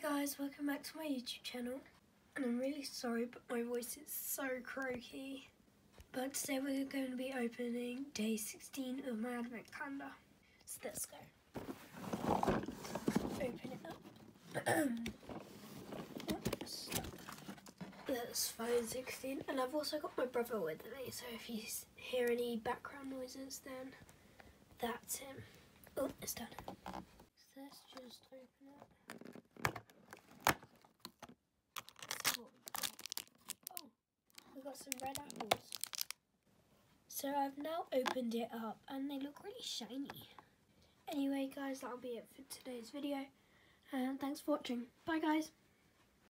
Hey guys, welcome back to my YouTube channel. And I'm really sorry, but my voice is so croaky. But today we're going to be opening day 16 of my advent calendar. So let's go. Open it up. Oops. That's fine 16. And I've also got my brother with me, so if you hear any background noises, then that's him. Oh, it's done. So let's just open it. Got some red apples. So I've now opened it up and they look really shiny. Anyway guys, that'll be it for today's video. And thanks for watching. Bye guys.